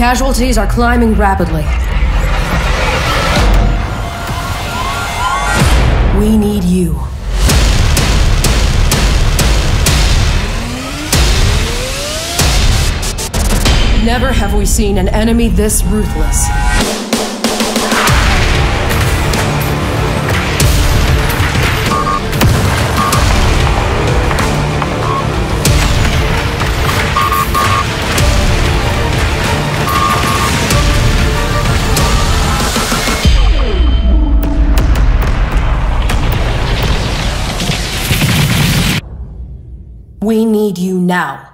Casualties are climbing rapidly. We need you. Never have we seen an enemy this ruthless. We need you now.